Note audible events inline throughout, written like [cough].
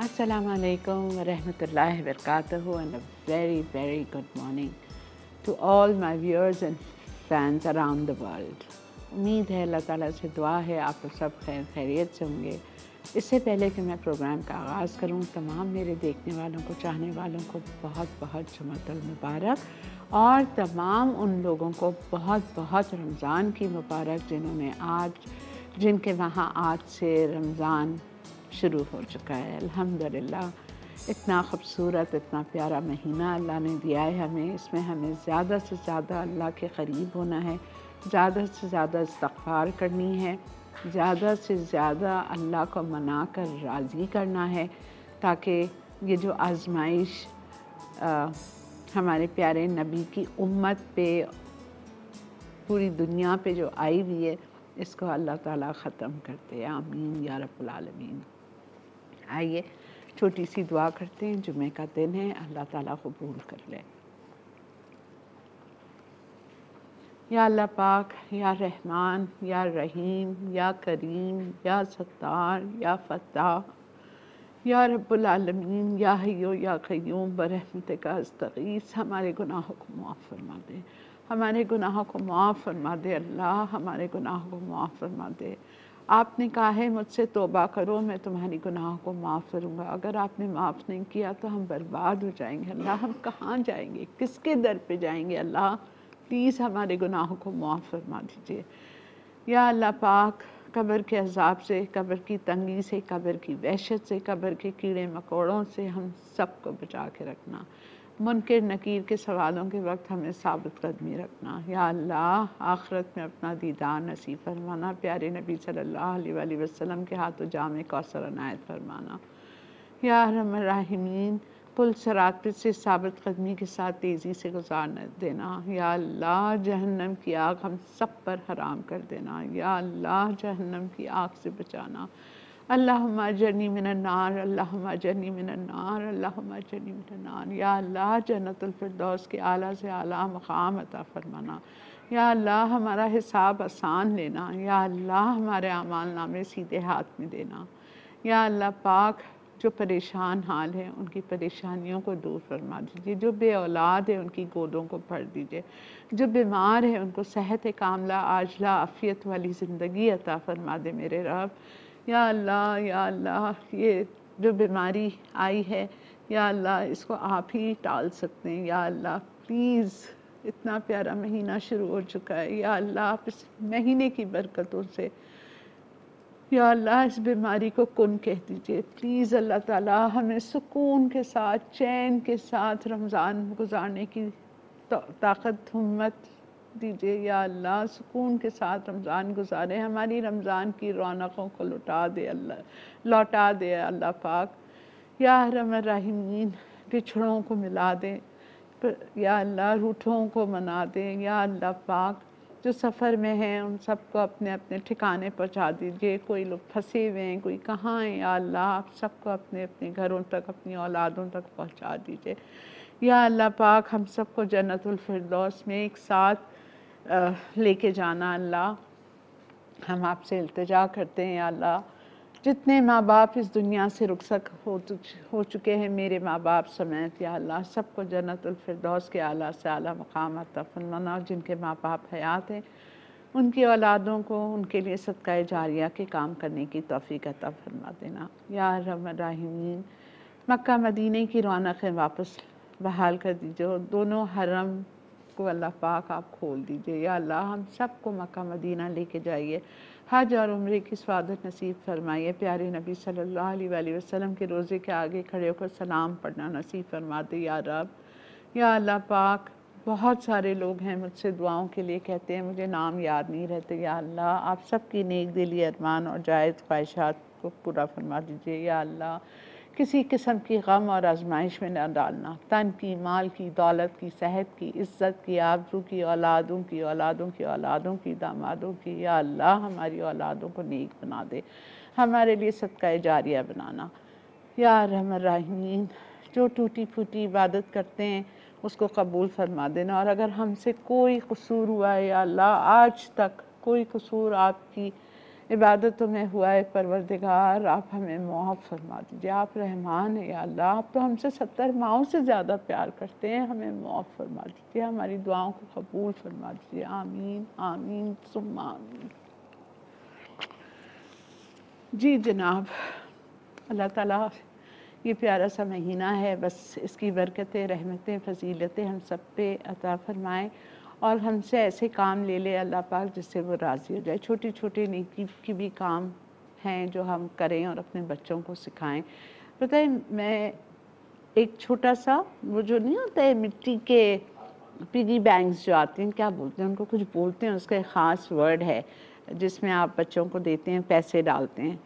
Assalamu alaikum wa rahmatullahi wa barakatuhu and a very very good morning to all my viewers and fans around the world. उम्मीद है अल्लाह ताला से दुआ है, आप लोग सब खैर खैरियत से होंगे इससे पहले कि मैं प्रोग्राम का आगाज़ करूँ, तमाम मेरे देखने वालों को, चाहने वालों को बहुत बहुत जमतुल मुबारक और तमाम उन लोगों को बहुत बहुत रमज़ान की मुबारक जिन्होंने आज जिनके वहाँ आज से रमज़ान शुरू हो चुका है। अल्हम्दुलिल्लाह, इतना खूबसूरत, इतना प्यारा महीना अल्लाह ने दिया है हमें। इसमें हमें ज़्यादा से ज़्यादा अल्लाह के क़रीब होना है। ज़्यादा से ज़्यादा इस्तफ़ार करनी है। ज़्यादा से ज़्यादा अल्लाह को मना कर राज़ी करना है। ताकि ये जो आजमाइश हमारे प्यारे नबी की उम्मत पे, पूरी दुनिया पे जो आई हुई है, इसको अल्लाह ताला ख़त्म करते आमीन या रब्बुल आलमीन। आइए छोटी सी दुआ करते हैं जुमे का दिन है, अल्लाह ताला कबूल कर ले। या अल्लाह पाक, या रहमान, या रहीम, या करीम, या सत्तार, या फ़ताह या रब्बुल आलमीन, या हयो या क़य्यूम, बरहमत का अस्तगीस, हमारे गुनाहों को माफ़ फरमा दे। हमारे गुनाहों को माफ़ फरमा दे अल्लाह, हमारे गुनाहों को माफ़ फरमा दे। आपने कहा है, मुझसे तोबा करो, मैं तुम्हारी गुनाहों को माफ़ करूँगा। अगर आपने माफ़ नहीं किया तो हम बर्बाद हो जाएँगे। अल्लाह, हम कहाँ जाएँगे? किसके दर पे जाएँगे? अल्लाह, प्लीज़ हमारे गुनाहों को माफ़ फरमा दीजिए। या अल्लाह पाक, कब्र के अजाब से, कब्र की तंगी से, कब्र की वहशत से, कब्र के कीड़े मकोड़ों से हम सबको बचा के रखना। मुनकर, नकीर के सवालों के वक्त हमें साबित कदमी रखना। या अल्लाह, आखरत में अपना दीदार नसीब फरमाना। प्यारे नबी सल्लल्लाहु अलैहि वसल्लम के हाथों जाम कौसर अनायत फरमाना। या रहमीन पुल सरात से साबित कदमी के साथ तेज़ी से गुजार देना। या अल्लाह, जहन्नम की आग हम सब पर हराम कर देना। या अल्लाह, जहन्नम की आग से बचाना। अल्लाह जनी मिनन्नार अल्लाह जनी मिनन्नार अल्लाह जनी मिनन्नार या अल्लाह जन्नतफरदौस के आला से आला मकाम अता फरमाना या अल्लाह हमारा हिसाब आसान लेना या अल्लाह हमारे अमाल नामे सीधे हाथ में देना या अल्लाह पाक जो परेशान हाल है उनकी परेशानियों को दूर फरमा दीजिए जो बे औलाद है उनकी गोदों को भर दीजिए जो बीमार है उनको सेहत कामला आजला आफियत वाली ज़िंदगी अता फरमा दे मेरे रब या अल्लाह या अल्लाह, ये जो बीमारी आई है, या अल्लाह, इसको आप ही टाल सकते हैं। या अल्लाह, प्लीज़, इतना प्यारा महीना शुरू हो चुका है। या अल्लाह, आप इस महीने की बरकतों से, या अल्लाह, इस बीमारी को कन कह दीजिए। प्लीज़, अल्लाह ताला हमें सुकून के साथ, चैन के साथ रमज़ान गुजारने की ताकत, हिम्मत दीजिए, या अल्लाह, सुकून के साथ रमज़ान गुजारे। हमारी रमज़ान की रौनकों को लुटा दे अल्लाह, लौटा दे अल्लाह पाक। या रहीमीन, पिछड़ों को मिला दे। या अल्लाह, रूठों को मना दे। या अल्लाह पाक, जो सफ़र में हैं, उन सबको अपने अपने ठिकाने पहुँचा दीजिए। कोई लोग फंसे हुए हैं, कोई कहाँ हैं, या अल्लाह, आप सबको अपने अपने घरों तक, अपनी औलादों तक पहुँचा दीजिए। या अल्लाह पाक, हम सबको जन्नतफरदौस में एक साथ लेके जाना अल्लाह। हम आपसे इल्तजा करते हैं अल्लाह। जितने माँ बाप इस दुनिया से रुखसत हो हो चुके हैं, मेरे माँ बाप समेत, या अल्लाह, सबको जन्नतफरदौस के आला से आला मकाम अतफ़रमाना जिनके माँ बाप हयात हैं, उनकी औलादों को उनके लिए सदका जारिया के काम करने की तोफ़ी अता फरमा देना। या रहीमीन मक्का मदीने की रौनक़ें वापस बहाल कर दीजिए। दोनों हरम को अल्लाह पाक आप खोल दीजिए। या अल्लाह, हम सबको मक्का मदीना लेके जाइए। हज और उम्र की स्वादत नसीब फरमाइए। प्यारे नबी सल्लल्लाहु अलैहि वसल्लम के रोज़े के आगे खड़े होकर सलाम पढ़ना नसीब फरमा दे या रब। या अल्लाह पाक, बहुत सारे लोग हैं मुझसे दुआओं के लिए कहते हैं, मुझे नाम याद नहीं रहते। या अल्लाह, आप सबकी नेक दिली अरमान और जायज़ ख्वाहिशात को पूरा फरमा दीजिए। या अल्लाह किसी किस्म की गम और आजमाइश में न डालना। तन की, माल की, दौलत की, सेहत की, इज़्ज़त की, आबरू की, औलादों की औलादों की औलादों की, दामादों की। या अल्लाह हमारी औलादों को नेक बना दे। हमारे लिए सदका जारिया बनाना। या रहमीन, जो टूटी फूटी इबादत करते हैं, उसको कबूल फरमा देना। और अगर हमसे कोई कसूर हुआ है, या अल्लाह, आज तक कोई कसूर आपकी इबादतों में हुआ है, परवरदिगार, आप हमें मुआफ़ फरमा दीजिए। आप रहमान है अल्लाह, आप तो हमसे सत्तर माओं से ज़्यादा प्यार करते हैं, हमें मुआफ़ फरमा दीजिए, हमारी दुआओं को कबूल फरमा दीजिए। आमीन आमीन, सुम्मा आमीन। जी जनाब, अल्लाह ताला, ये प्यारा सा महीना है, बस इसकी बरकतें, रहमतें, फजीलतें हम सब पे अता फरमाएँ। और हमसे ऐसे काम ले ले, अल्लाह पाक जिससे वो राज़ी हो जाए। छोटी छोटी नेकी की भी काम हैं जो हम करें और अपने बच्चों को सिखाएँ। पता है, मैं एक छोटा सा, वो जो नहीं होता है, मिट्टी के पिगी बैंक्स जो आते हैं, क्या बोलते हैं उनको? कुछ बोलते हैं, उसका एक ख़ास वर्ड है, जिसमें आप बच्चों को देते हैं, पैसे डालते हैं।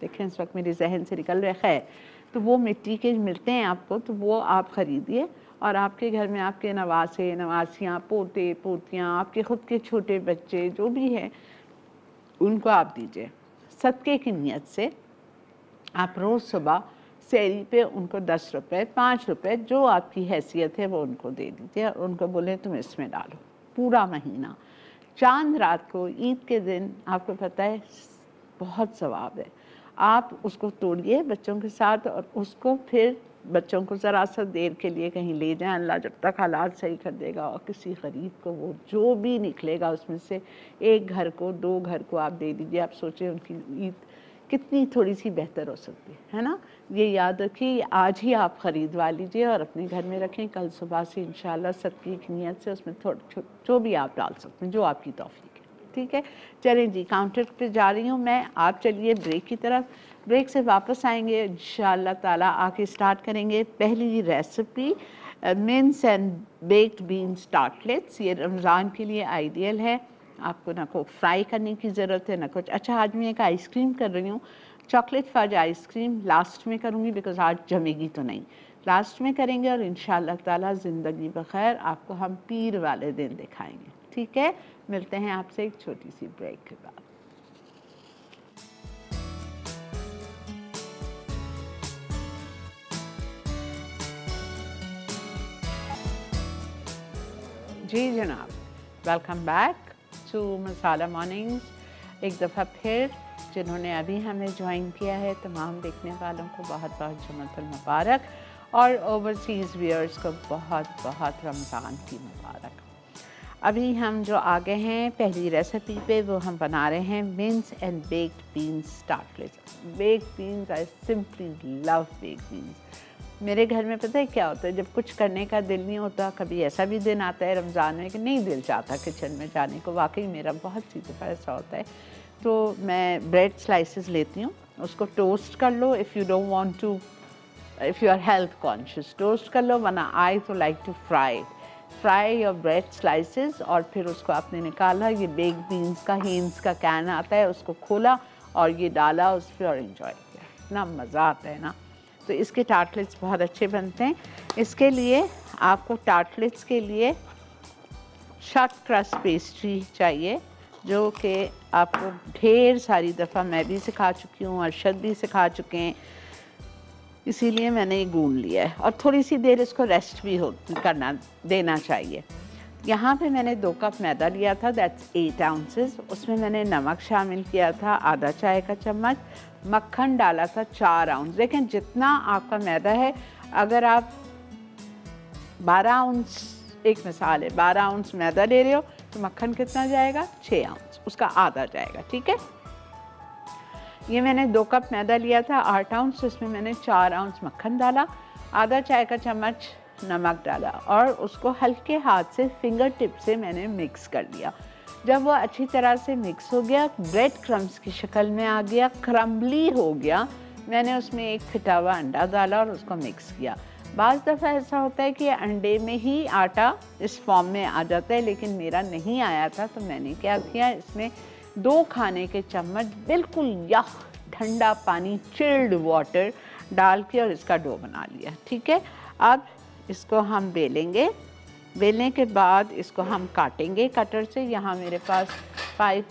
देखें, इस वक्त मेरे जहन से निकल रहा है। तो वो मिट्टी के मिलते हैं आपको तो वो आप ख़रीदिए। और आपके घर में आपके नवासे, नवासियाँ, पोते, पोतियाँ, आपके ख़ुद के छोटे बच्चे, जो भी हैं, उनको आप दीजिए। सदक़े की नीयत से आप रोज़ सुबह सैरी पे उनको दस रुपए, पाँच रुपए, जो आपकी हैसियत है, वो उनको दे दीजिए और उनको बोले, तुम इसमें डालो। पूरा महीना। चाँद रात को, ईद के दिन, आपको पता है, बहुत सवाब है। आप उसको तोड़िए बच्चों के साथ और उसको फिर बच्चों को ज़रा सा देर के लिए कहीं ले जाएँ, अल्लाह जब तक हालात सही कर देगा और किसी गरीब को वो जो भी निकलेगा उसमें से एक घर को, दो घर को आप दे दीजिए। आप सोचें उनकी ईद कितनी थोड़ी सी बेहतर हो सकती है ना? ये याद रखिए आज ही आप ख़रीदवा लीजिए और अपने घर में रखें। कल सुबह से इन सत्ती की नीयत से उसमें थोड़ा, जो भी आप डाल सकते हैं, जो आपकी तोफ़ी ठीक है? चलें जी, काउंटर पे जा रही हूँ मैं। आप चलिए ब्रेक की तरफ़। ब्रेक से वापस आएँगे। इन ताला आके स्टार्ट करेंगे। पहली recipe mince and baked bean tartlets ये रमज़ान के लिए आइडियल है। आपको ना को फ्राई करने की ज़रूरत है, ना कुछ। अच्छा आज मैं एक आइसक्रीम कर रही हूँ। चॉकलेट फज आइसक्रीम लास्ट में करूँगी बिकॉज़ आज जमेगी तो नहीं। लास्ट में करेंगे और इन ताला ज़िंदगी बखैर आपको हम पीर वाले दिन दिखाएँगे। ठीक है? मिलते हैं आपसे एक छोटी सी ब्रेक के बाद। जी जनाब। Welcome back to Masala Mornings एक दफ़ा फिर जिन्होंने अभी हमें ज्वाइन किया है, तमाम देखने वालों को बहुत बहुत जुमतुल मुबारक और ओवरसीज़ व्यूअर्स को बहुत बहुत रमज़ान की मुबारक। अभी हम जो आगे हैं, पहली रेसिपी पे वो हम बना रहे हैं mince and baked beans tartlets baked beans I simply love baked beans मेरे घर में पता है क्या होता है? जब कुछ करने का दिल नहीं होता, कभी ऐसा भी दिन आता है रमज़ान में कि नहीं दिल चाहता किचन में जाने को। वाकई मेरा बहुत सी दफ़ा ऐसा होता है। तो मैं ब्रेड स्लाइसेस लेती हूँ, उसको टोस्ट कर लो। If you don't want to if you are health conscious toast कर लो, वरना आई तो like to fry fry your bread slices और फिर उसको आपने निकाला। ये बेग बीन्स का हीन्स का कैन आता है, उसको खोला और ये डाला, उस पर और इन्जॉय किया। इतना मज़ा आता है ना। तो इसके टार्टलेट्स बहुत अच्छे बनते हैं। इसके लिए आपको टार्टलेट्स के लिए शॉर्ट क्रस्ट पेस्ट्री चाहिए, जो कि आपको ढेर सारी दफ़ा मैं भी सिखा चुकी हूँ, अरशद भी सिखा चुके हैं। इसीलिए मैंने ये गूंद लिया है और थोड़ी सी देर इसको रेस्ट भी हो, करना, देना चाहिए। यहाँ पे मैंने दो कप मैदा लिया था दैट्स एट आउंसेस उसमें मैंने नमक शामिल किया था, आधा चाय का चम्मच मक्खन डाला था चार आउंस देखें, जितना आपका मैदा है, अगर आप बारह आउंस एक मिसाल है, बारह आउंस मैदा ले रहे हो तो मक्खन कितना जाएगा? छः आउंस उसका आधा जाएगा, ठीक है? ये मैंने दो कप मैदा लिया था, आठ आउंस इसमें मैंने चार आउंस मक्खन डाला। आधा चाय का चम्मच नमक डाला और उसको हल्के हाथ से फिंगर टिप से मैंने मिक्स कर लिया। जब वो अच्छी तरह से मिक्स हो गया ब्रेड क्रम्स की शक्ल में आ गया क्रम्बली हो गया, मैंने उसमें एक फिटा हुआ अंडा डाला और उसको मिक्स किया। बाज़ दफ़ा ऐसा होता है कि अंडे में ही आटा इस फॉर्म में आ जाता है, लेकिन मेरा नहीं आया था तो मैंने क्या किया, इसमें दो खाने के चम्मच बिल्कुल यख, ठंडा पानी चिल्ड वाटर डाल के और इसका डो बना लिया, ठीक है? अब इसको हम बेलेंगे। बेलने के बाद इसको हम काटेंगे कटर से। यहाँ मेरे पास फाइव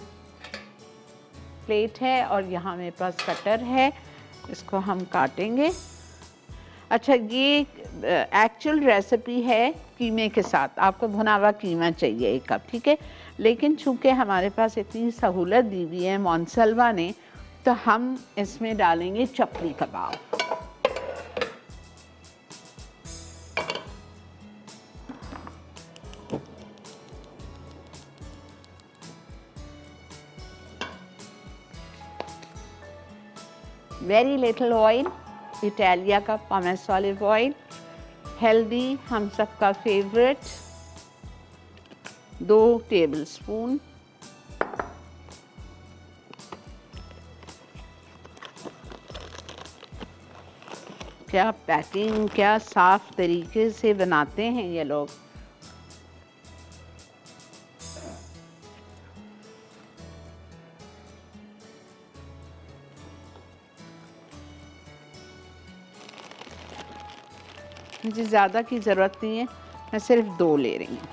प्लेट है और यहाँ मेरे पास कटर है। इसको हम काटेंगे। अच्छा ये एक्चुअल रेसिपी है कीमे के साथ। आपको भुना हुआ कीमा चाहिए एक कप, ठीक है? लेकिन चूँकि हमारे पास इतनी सहूलत दी हुई है मोनसलवा ने तो हम इसमें डालेंगे chapli kabab. Very little oil Italia का पमेस ऑलिव ऑयल हेल्दी हम सबका फेवरेट दो टेबल स्पून क्या पैकिंग क्या साफ़ तरीके से बनाते हैं ये लोग? मुझे ज़्यादा की ज़रूरत नहीं है, मैं सिर्फ़ दो ले रही हूँ।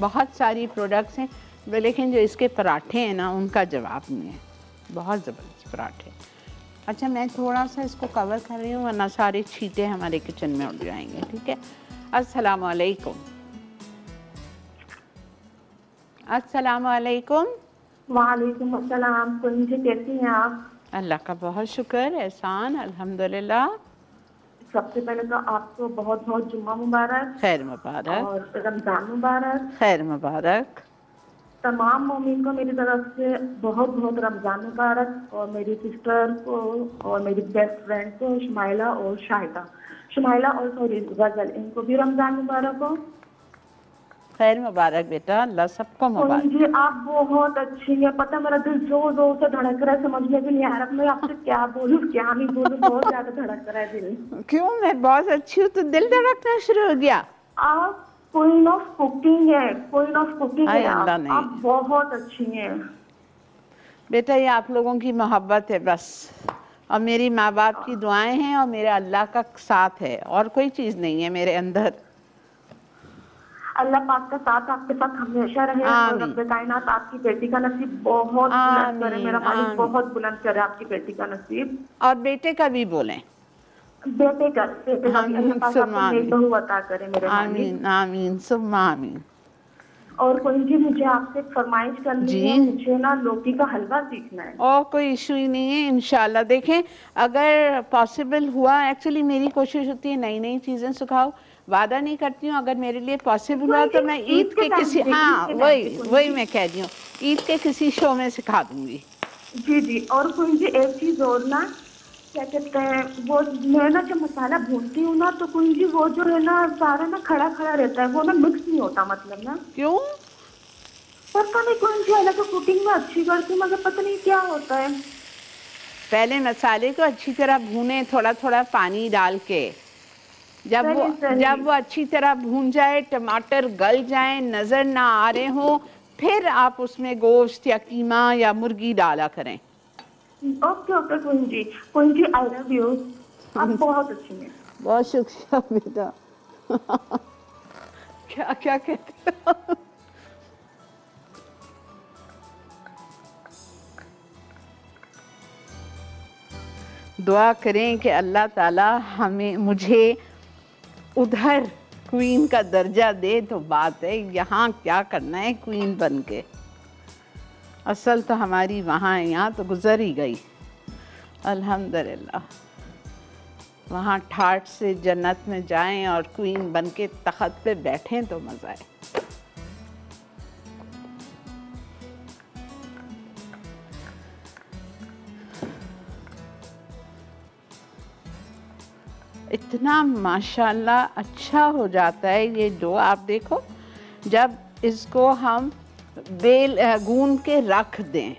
बहुत सारी प्रोडक्ट्स हैं, लेकिन जो इसके पराठे हैं ना, उनका जवाब नहीं है। बहुत ज़बरदस्त पराठे। अच्छा मैं थोड़ा सा इसको कवर कर रही हूँ वरना सारे छीटे हमारे किचन में उड़ जाएँगे ठीक है? अस्सलाम वालेकुम अस्सलाम वालेकुम वालेकुम अस्सलाम कुंजी कैसी हैं आप? अल्लाह का बहुत शुक्र एहसान अल्हम्दुलिल्लाह। सबसे पहले तो आपको बहुत बहुत जुम्मा मुबारक खैर मुबारक। और रमज़ान मुबारक। खैर मुबारक। तमाम मोमिन को मेरी तरफ़ से बहुत बहुत रमज़ान मुबारक और मेरी सिस्टर को और मेरी बेस्ट फ्रेंड को शुमाइला और शाहिदा शुमाइला और सॉरी गज़ल इनको भी रमज़ान मुबारक हो। खैर मुबारक बेटा अल्लाह सबको मुबारक। जी आप बहुत अच्छी है। पता मेरा दिल ज़ोर ज़ोर से धड़क रहा है समझ में भी नहीं आ रहा मैं आपसे क्या बोलूँ क्या नहीं बोलूँ बहुत ज़्यादा धड़क रहा है दिल। क्यों? मैं बहुत अच्छी हूँ तो दिल धड़कना शुरू हो गया। आप क्वीन ऑफ़ कुकिंग है क्वीन ऑफ़ कुकिंग है। आप, आप बहुत अच्छी हैं। बेटा ये आप लोगों की मोहब्बत है बस। और मेरी माँ बाप की दुआएँ हैं और मेरे अल्लाह का साथ है। और कोई चीज़ नहीं है मेरे अंदर। अल्लाह पाक का साथ आपके साथ हमेशा रहे। और कायनात आपकी बेटी का नसीब बहुत बुलंद करे। मेरा मालिक बहुत बुलंद करे आपकी बेटी का नसीब। और बेटे का भी बोलें। बेटे बेटे आमीन, आमीन। आमीन आमीन और कोई जी मुझे आपसे फरमाइश करनी जी। है मुझे ना लौकी का हलवा सीखना है। और कोई इशू ही नहीं है इंशाल्लाह। देखें अगर पॉसिबल हुआ एक्चुअली मेरी कोशिश होती है नई नई चीज़ें सिखाओ। वादा नहीं करती हूँ अगर मेरे लिए पॉसिबल हुआ तो मैं ईद के किसी हाँ वही वही मैं कह रही हूँ ईद के किसी शो में सिखा दूँगी। जी जी और कोई जी एक चीज़ और ना क्या कहते हैं वो मैं ना जब मसाला भूनती हूँ ना तो कुंजी वो जो है ना सारा ना खड़ा खड़ा रहता है वो ना मिक्स नहीं होता मतलब ना। क्यों? पता नहीं सी हालाँकि कुकिंग में अच्छी करती हूँ मगर पता नहीं क्या होता है। पहले मसाले को अच्छी तरह भूने थोड़ा थोड़ा पानी डाल के। जब वो। जब वो अच्छी तरह भून जाए टमाटर गल जाए नज़र ना आ रहे हो फिर आप उसमें गोश्त या कीमा या मुर्गी डाला करें। Okay okay I love you आप बहुत अच्छी हैं बहुत शुक्रिया बेटा। क्या क्या कहते हो? दुआ करें कि अल्लाह ताला हमें, मुझे उधर क्वीन का दर्जा दे तो बात है, यहाँ क्या करना है क्वीन बन के असल तो हमारी वहाँ है यहाँ तो गुजर ही गई। अल्हम्दुलिल्लाह। वहाँ ठाट से जन्नत में जाएँ और क्वीन बन के तखत पे बैठें तो मज़ा आए। इतना माशाल्लाह अच्छा हो जाता है ये जो आप देखो, जब इसको हम बेल गूंद के रख दें।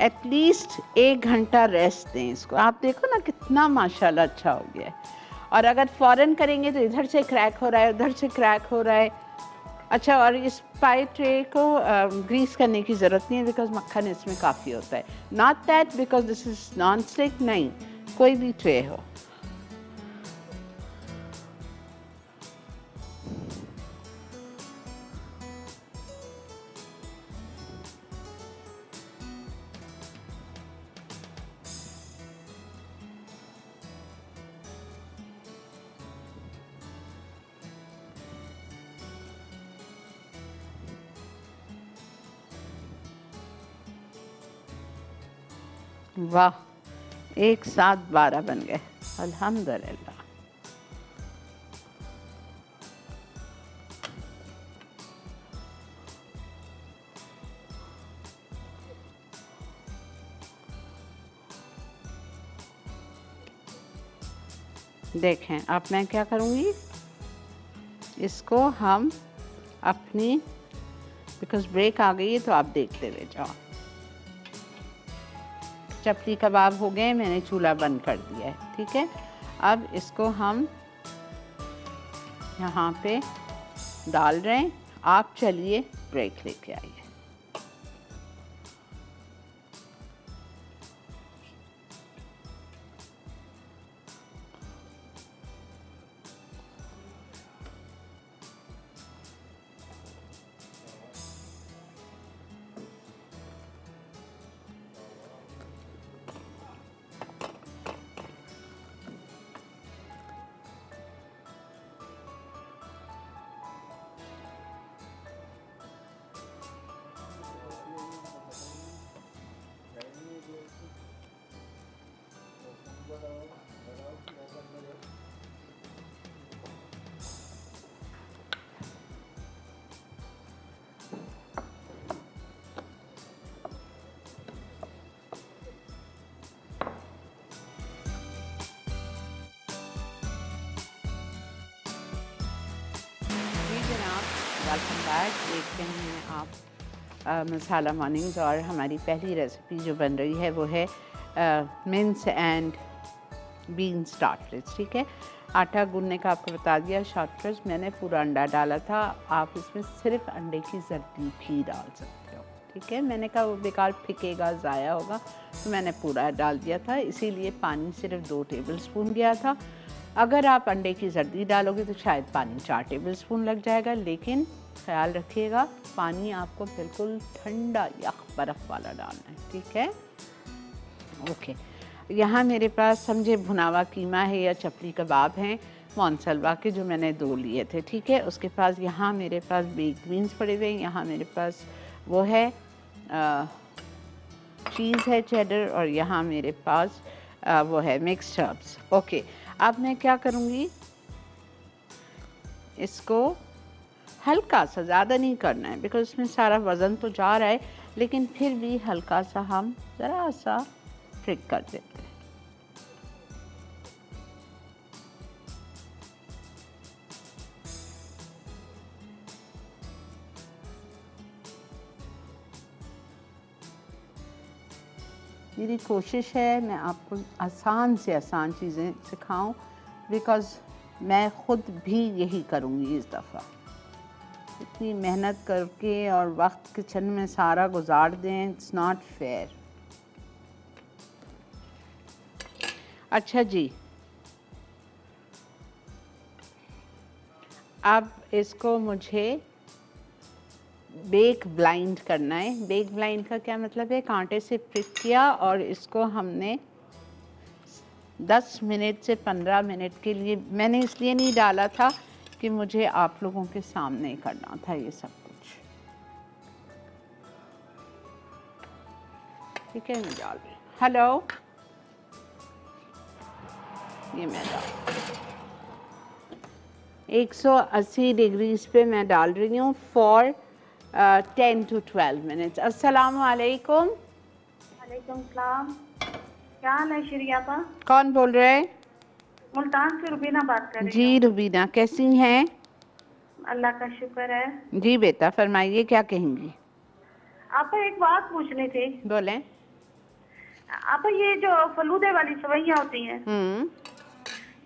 एटलीस्ट एक घंटा रेस्ट दें इसको। आप देखो ना कितना माशाल्लाह अच्छा हो गया है। और अगर फ़ौरन करेंगे तो इधर से क्रैक हो रहा है, उधर से क्रैक हो रहा है। अच्छा और इस पाई ट्रे को ग्रीस करने की ज़रूरत नहीं है बिकॉज़ मक्खन इसमें काफ़ी होता है। Not that because this is non stick नहीं। कोई भी ट्रे हो। वाह, एक साथ बारह बन गए। अल्हम्दुलिल्लाह। देखें, अब मैं क्या करूँगी? इसको हम अपनी बिकॉज़ ब्रेक आ गई है तो आप देखते हुए जाओ। चपली कबाब हो गए, मैंने चूल्हा बंद कर दिया है, ठीक है? अब इसको हम यहाँ पे डाल रहे हैं। आप चलिए ब्रेक लेके आइए। वेलकम बैक देखते हैं आप मसाला मॉर्निंग्स और हमारी पहली रेसिपी जो बन रही है वो है मिन्स एंड बीन स्टार्टर्स ठीक है? आटा गूंदने का आपको बता दिया स्टार्टर्स मैंने पूरा अंडा डाला था। आप इसमें सिर्फ़ अंडे की जर्दी भी डाल सकते हो, ठीक है? मैंने कहा वो बेकार फिकेगा, ज़ाया होगा तो मैंने पूरा डाल दिया था। इसीलिए पानी सिर्फ़ दो टेबल स्पून दिया था। अगर आप अंडे की जर्दी डालोगे तो शायद पानी चार टेबल स्पून लग जाएगा, लेकिन ख्याल रखिएगा पानी आपको बिल्कुल ठंडा यख बर्फ़ वाला डालना है ठीक है? ओके यहाँ मेरे पास समझे भुनावा कीमा है या चपली कबाब हैं मोनसलवा के जो मैंने दो लिए थे ठीक है? उसके पास यहाँ मेरे पास बेक बीन्स पड़े हुए हैं यहाँ मेरे पास वो है चीज़ है चेडर और यहाँ मेरे पास आ, वो है मिक्स हर्ब्स ओके। अब मैं क्या करूँगी? इसको हल्का सा, ज़्यादा नहीं करना है बिकॉज़ इसमें सारा वज़न तो जा रहा है, लेकिन फिर भी हल्का सा हम ज़रा सा फ्रिक कर देते हैं। मेरी कोशिश है, मैं आपको आसान से आसान चीज़ें सिखाऊं बिकॉज़ मैं ख़ुद भी यही करूँगी इस दफ़ा। इतनी मेहनत करके और वक्त किचन में सारा गुजार दें इट्स नॉट फेयर अच्छा जी। अब इसको मुझे बेक ब्लाइंड करना है। बेक ब्लाइंड का क्या मतलब है? कांटे से प्रिक किया और इसको हमने 10 मिनट से 15 मिनट के लिए, मैंने इसलिए नहीं डाला था कि मुझे आप लोगों के सामने करना था ये सब कुछ। ठीक है मैं डाल रही हेलो ये मैं डाल 180 डिग्रीज पे मैं डाल रही हूँ for ten to twelve minutes अस्सलाम वालेकुम वालेकुम सलाम क्या हाल है शरियापा कौन बोल रहे हैं? मुल्तान से रुबीना बात कर रही जी रुबीना कैसी हैं? अल्लाह का शुक्र है। जी बेटा फरमाइए क्या कहेंगी? आपा एक बात पूछनी थी। बोले। आप ये जो फलूदे वाली सवैया होती हैं हम्म।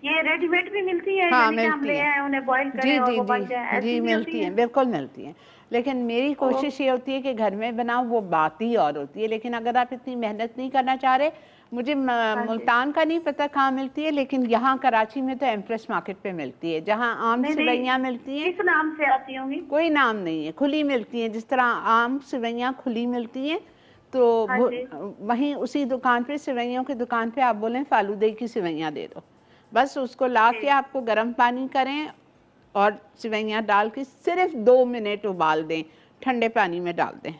ये रेडीमेड भी मिलती है हाँ, कि हम ले हैं। आए उन्हें बॉईल जी करें और जी। वो बन जी जाए जी मिलती है। बिल्कुल मिलती हैं। लेकिन मेरी कोशिश ये होती है कि घर में बनाओ वो बात ही और होती है लेकिन अगर आप इतनी मेहनत नहीं करना चाह रहे मुझे हाँ। मुल्तान का नहीं पता कहाँ मिलती है लेकिन यहाँ कराची में तो एम्प्रेस मार्केट पे मिलती है जहाँ आम। सिवैयाँ मिलती हैं किस नाम से आती होंगी कोई नाम नहीं है खुली मिलती हैं जिस तरह आम सिवैयाँ खुली मिलती हैं तो हाँ। वहीं उसी दुकान पे सिवैयों की दुकान पे आप बोलें फालूदे की सिवैयाँ दे दो बस उसको ला के आपको गर्म पानी करें और सिवैयाँ डाल के सिर्फ़ दो मिनट उबाल दें ठंडे पानी में डाल दें।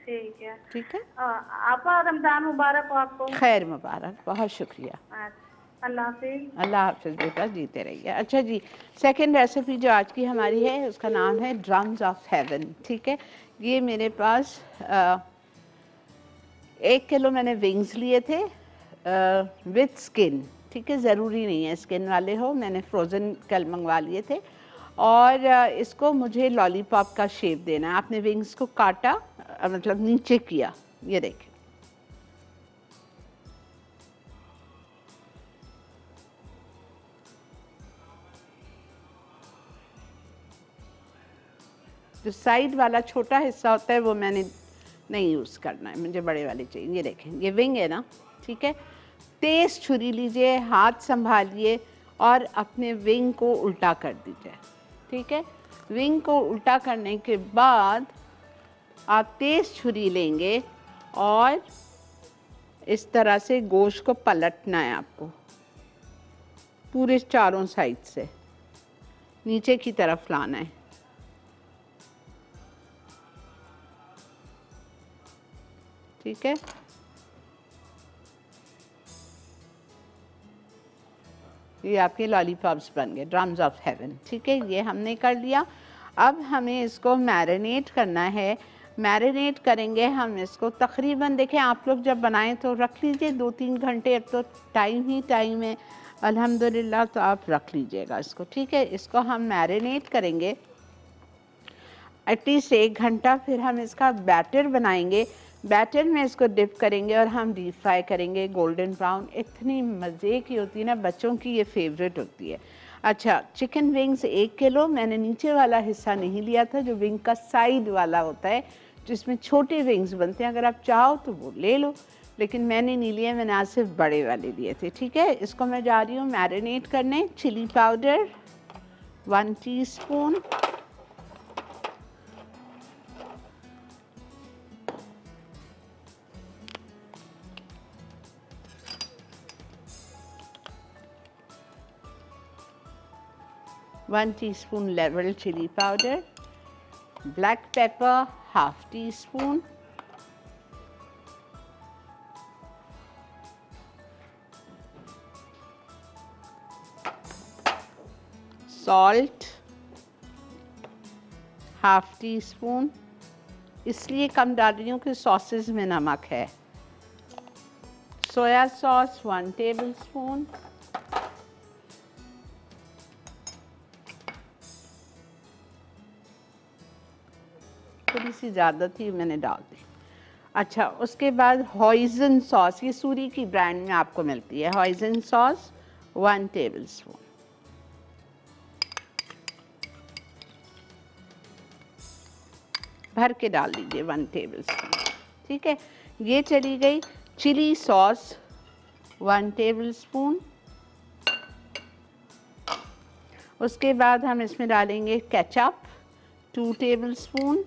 ठीक है। ठीक है? आ, आपा रमज़ान मुबारक हो आपको। खैर मुबारक बहुत शुक्रिया। अच्छा, अल्लाह हाफिज। अल्लाह हाफिज़ बेटा जीते रहिए। अच्छा जी सेकंड रेसिपी जो आज की हमारी है उसका नाम है ड्रम्स ऑफ़ हेवन ठीक है? ये मेरे पास आ, एक किलो मैंने विंग्स लिए थे विथ स्किन ठीक है, ज़रूरी नहीं है स्किन वाले हो, मैंने फ्रोज़न कल मंगवा लिए थे। और इसको मुझे लॉलीपॉप का शेप देना है। आपने विंग्स को काटा मतलब नीचे किया, ये देखें। जो साइड वाला छोटा हिस्सा होता है, वो मैंने नहीं यूज़ करना है, मुझे बड़े वाले चाहिए। ये देखें, ये विंग है ना, ठीक है? तेज़ छुरी लीजिए, हाथ संभालिए और अपने विंग को उल्टा कर दीजिए। ठीक है? विंग को उल्टा करने के बाद आप तेज़ छुरी लेंगे और इस तरह से गोश्त को पलटना है आपको। पूरे चारों साइड से। नीचे की तरफ़ लाना है। ठीक है? ये आपके लॉलीपॉप्स बन गए ड्रम्स ऑफ़ हेवन ठीक है, ये हमने कर लिया। अब हमें इसको मैरिनेट करना है। मैरिनेट करेंगे हम इसको। तकरीबन देखें आप लोग जब बनाएँ तो रख लीजिए दो तीन घंटे। अब तो टाइम ही टाइम है। अल्हम्दुलिल्लाह तो आप रख लीजिएगा इसको। ठीक है, इसको हम मैरिनेट करेंगे। एटलीस्ट एक घंटा फिर हम इसका बैटर बनाएँगे। बैटर में इसको डिप करेंगे और हम डीप फ्राई करेंगे गोल्डन ब्राउन इतनी मज़े की होती है ना, बच्चों की ये फेवरेट होती है। अच्छा चिकन विंग्स एक किलो, मैंने नीचे वाला हिस्सा नहीं लिया था, जो विंग का साइड वाला होता है, जिसमें छोटे विंग्स बनते हैं। अगर आप चाहो तो वो ले लो, लेकिन मैंने नहीं लिए, मैंने आज सिर्फ़ बड़े वाले लिए थे, ठीक है? इसको मैं जा रही हूँ मैरिनेट करने। Chilli powder one teaspoon one teaspoon level chili powder, black pepper half teaspoon, salt half teaspoon इसलिए कम डाल रही हूँ कि सॉसेज में नमक है soya sauce one table spoon सी ज़्यादा थी, मैंने डाल दी। अच्छा उसके बाद हॉइजन सॉस ये सूरी की ब्रांड में आपको मिलती है। Hoisin sauce one table spoon भर के डाल दीजिए वन टेबल स्पून ठीक है? ये चली गई chilli sauce one table spoon उसके बाद हम इसमें डालेंगे केचप टू टेबल स्पून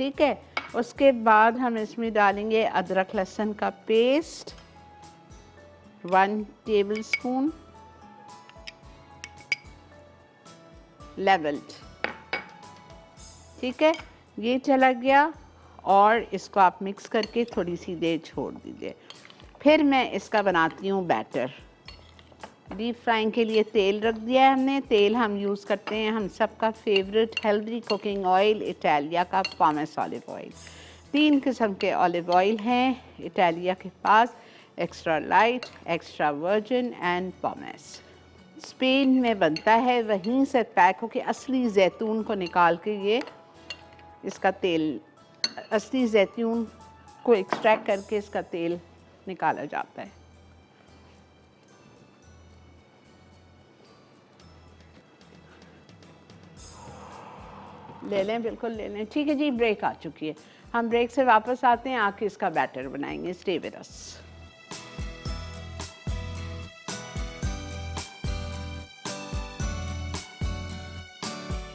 ठीक है? उसके बाद हम इसमें डालेंगे अदरक लहसुन का paste. One table spoon levelled ठीक है? ये चला गया और इसको आप मिक्स करके थोड़ी सी देर छोड़ दीजिए। फिर मैं इसका बनाती हूँ बैटर डीप फ्राइंग के लिए तेल रख दिया है हमने। तेल हम यूज़ करते हैं, हम सबका favourite healthy cooking oil Italia का पामस ऑलिव ऑयल तीन किस्म के ऑलिव ऑयल हैं इटालिया के पास extra light extra virgin and pomace Spain में बनता है, वहीं से पैक होकर असली जैतून को निकाल के ये इसका तेल, असली जैतून को एक्सट्रैक्ट करके इसका तेल निकाला जाता है। ले लें, बिल्कुल ले लें। ठीक है जी ब्रेक आ चुकी है। हम ब्रेक से वापस आते हैं, आके इसका बैटर बनाएँगे। स्टे विद अस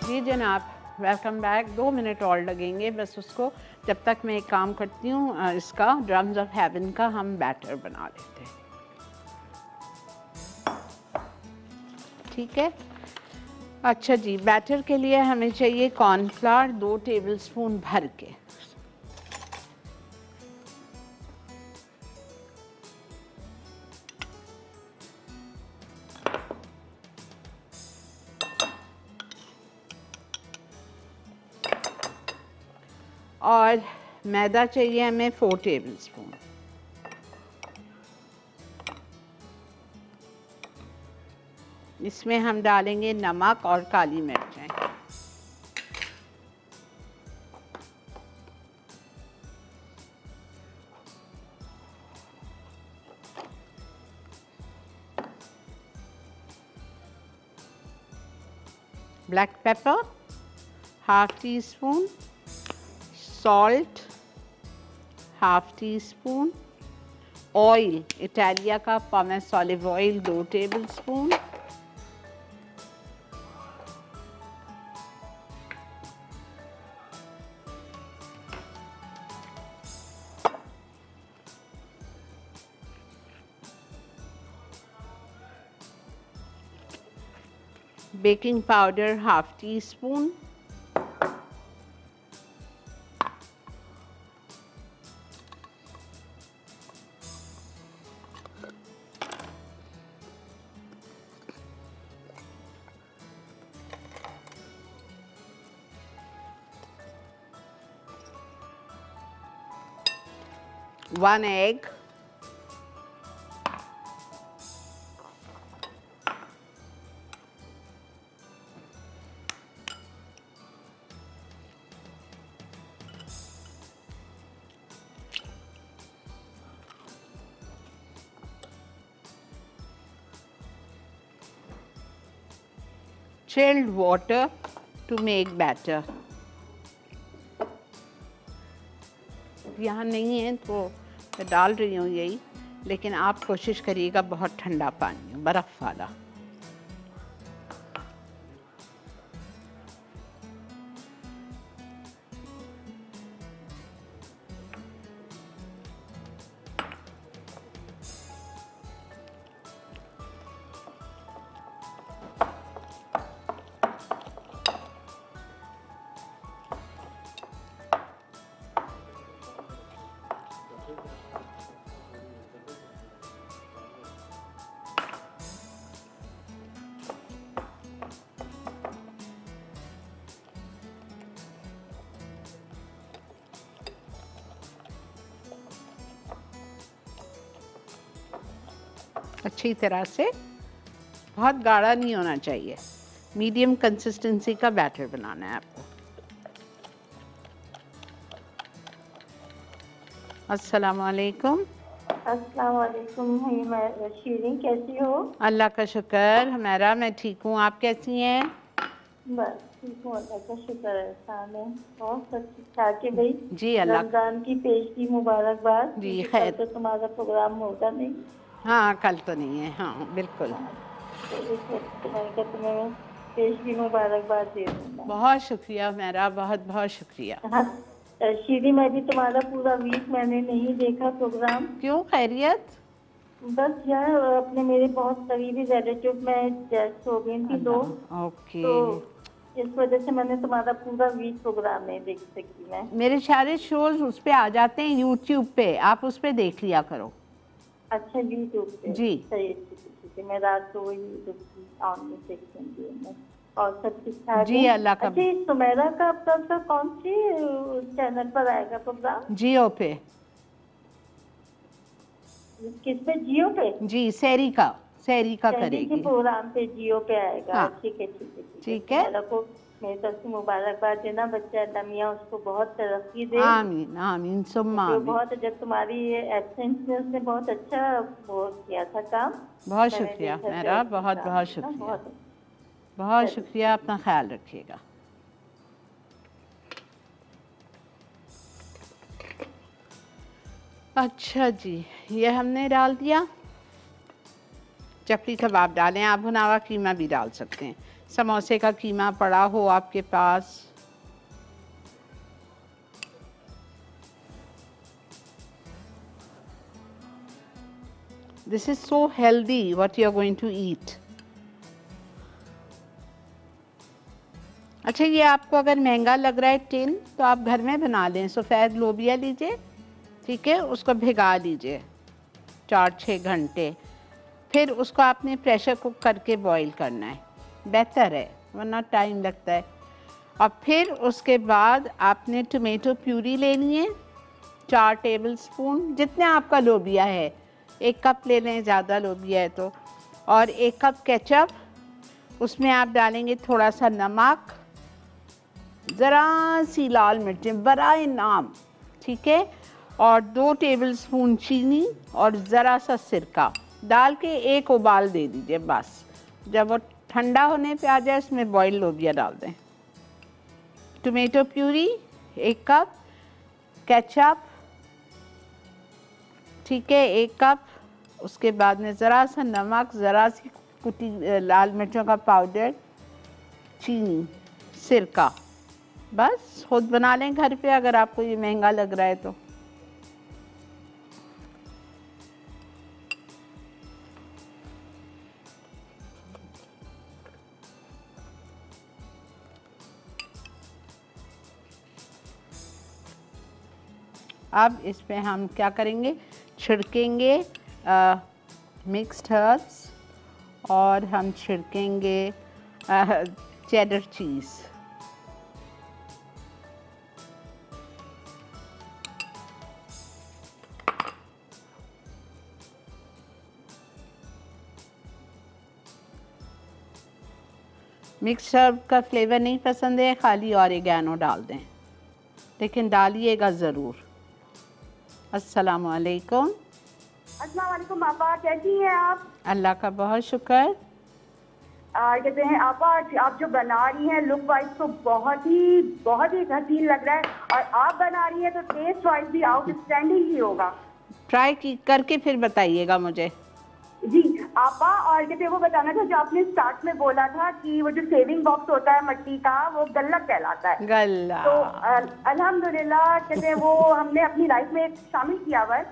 जी जनाब वेलकम बैक दो मिनट और लगेंगे, बस उसको जब तक मैं एक काम करती हूँ इसका ड्रम्स ऑफ़ हेवन का हम बैटर बना लेते हैं। ठीक है? अच्छा जी बैटर के लिए हमें चाहिए कॉर्नफ्लावर दो टेबलस्पून भर के। और मैदा चाहिए हमें फोर टेबल इसमें हम डालेंगे नमक और काली मिर्चें। Black pepper half teaspoon salt half teaspoon oil Italia का पमेस ऑलिव ऑयल दो table baking powder half teaspoon. One egg chilled water to make batter. यहाँ नहीं है तो मैं डाल रही हूँ यही, लेकिन आप कोशिश करिएगा बहुत ठंडा पानी, बर्फ़ वाला अच्छी तरह से बहुत गाढ़ा नहीं होना चाहिए। मीडियम कंसिस्टेंसी का बैटर बनाना है आपको। अस्सलाम वालेकुम अस्सलाम वालेकुम मैं शीरिन कैसी हो? अल्लाह का शुक्र हमारा मैं ठीक हूँ आप कैसी हैं? बस ठीक हूँ अल्लाह का शुक्र है बहुत सब ठीक ठाक है भाई? जी अल्लाह रमज़ान की पेशगी मुबारकबाद। जी, खैर। तो तुम्हारा प्रोग्राम होगा नहीं। हाँ कल तो नहीं है हाँ बिल्कुल। मुबारकबाद दे बहुत शुक्रिया मेरा बहुत बहुत शुक्रिया। हाँ शीरी मैं भी तुम्हारा पूरा वीक मैंने नहीं देखा प्रोग्राम क्यों खैरियत? बस यार अपने मेरे बहुत करीबी रिलेटिव में डेथ हो गई थी दो। ओके। तो इस वजह से मैंने तुम्हारा पूरा वीक प्रोग्राम नहीं देख सकी मैं। मेरे सारे शोज़ उस पे आ जाते हैं यूट्यूब पे आप उस पे देख लिया करो। अच्छा यूट्यूब पे। जी। सही ठीक है मैं रात को वही ऑन में देख और सब ठीक ठाक जी, अल्लाह का- अच्छा ये सुमेरा का अब तक का कौन सी चैनल पर आएगा प्रोग्राम जियो पे। किस पे? जियो पे? जी सैरी का सैरी का करेगी। प्रोग्राम पे जियो पे आएगा। हाँ। ठीक है ठीक है ठीक है। मेरी तरफ़ से मुबारकबाद देना बच्चा अल्लाह उसको बहुत तरक्की दे। आमीन आमीन सुम्मा जो आमीन बहुत जब तुम्हारी एब्सेंस में उसने बहुत अच्छा वो किया था काम बहुत शुक्रिया मेरा बहुत बहुत शुक्रिया। बहुत। बहुत शुक्रिया अपना ख्याल रखिएगा। अच्छा जी ये हमने डाल दिया। चपली कबाब डालें आप भुनावा कीमा भी डाल सकते हैं। समोसे का कीमा पड़ा हो आपके पास। This is so healthy, what you are going to eat. अच्छा ये आपको अगर महँगा लग रहा है टिन तो आप घर में बना लें। सफ़ेद लोबिया लीजिए, ठीक है? उसको भिगा लीजिए, चार छः घंटे। फिर उसको आपने प्रेशर कुक करके बॉईल करना है। बेहतर है, वरना टाइम लगता है। और फिर उसके बाद आपने टमेटो प्यूरी लेनी है, चार टेबल स्पून जितने आपका लोबिया है, एक कप ले लें, ज़्यादा लोबिया है तो। और एक कप केचप, उसमें आप डालेंगे थोड़ा सा नमक, ज़रा सी लाल मिर्चें बरा नाम ठीक है? और दो टेबल स्पून चीनी और ज़रा सा सिरका, डाल के एक उबाल दे दीजिए बस। जब वो ठंडा होने पे आ जाए, उसमें बॉयल लोबिया डाल दें। टोमेटो प्यूरी एक कप केचप ठीक है, एक कप उसके बाद में ज़रा सा नमक, ज़रा सी कुटी लाल मिर्चों का पाउडर चीनी, सिरका, बस, खुद बना लें घर पे, अगर आपको ये महँगा लग रहा है तो। अब इस पे हम क्या करेंगे? छिड़केंगे मिक्स्ड हर्ब्स और हम छिड़केंगे चेडर चीज़ मिक्स हर्ब का फ्लेवर नहीं पसंद है, खाली और डाल दें। लेकिन डालिएगा ज़रूर। अस्सलामुअलैकुम अस्सलाम वालेकुम आपा कैसी हैं आप? अल्लाह का बहुत शुक्र। कहते हैं आपा आप जो बना रही हैं लुक वाइज तो बहुत ही बहुत ही हसीन लग रहा है। और आप बना रही हैं तो टेस्ट वाइज भी आउटस्टैंडिंग ही होगा। ट्राई करके फिर बताइएगा मुझे। जी आपा और कहते वो बताना था जो आपने स्टार्ट में बोला था कि वो जो सेविंग बॉक्स होता है मट्टी का वो गल्ला कहलाता है। गल्ला। तो अल्हम्दुलिल्लाह कहते वो हमने अपनी लाइफ में एक शामिल किया हुआ है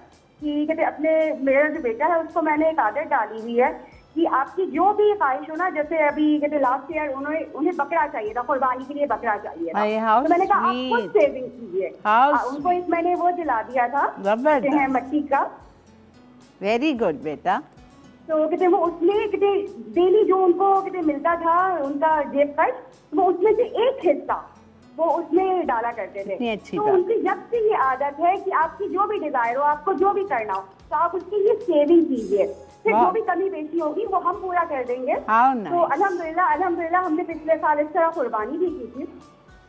कि कहते अपने मेरा जो बेटा है उसको मैंने एक आदत डाली हुई है कि आपकी जो भी ख्वाहिश हो ना जैसे अभी कहते लास्ट ईयर उन्होंने उन्हें बकरा चाहिए था कुर्बानी के लिए बकरा चाहिए था। तो मैंने कहा आप खुद सेविंग कीजिए। हाँ, उनको एक मैंने वो दिला दिया था मट्टी का। वेरी गुड बेटा। तो कहते वो उसमें कहते डेली जो उनको कहते मिलता था उनका जेब खर्च वो उसमें से एक हिस्सा वो उसमें डाला करते थे। अच्छी तो उनकी जब से ये आदत है कि आपकी जो भी डिज़ायर हो आपको जो भी करना हो तो आप उसकी ये सेविंग कीजिए। फिर जो भी कमी बेची होगी वो हम पूरा कर देंगे। तो अलहमदिल्ला अल्हम्दुलिल्लाह हमने पिछले साल इस तरह कुर्बानी भी की थी।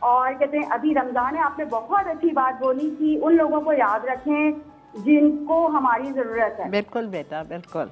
और कहते हैं अभी रमज़ान है आपने बहुत अच्छी बात बोली कि उन लोगों को याद रखें जिनको हमारी ज़रूरत है। बिल्कुल बेटा बिल्कुल।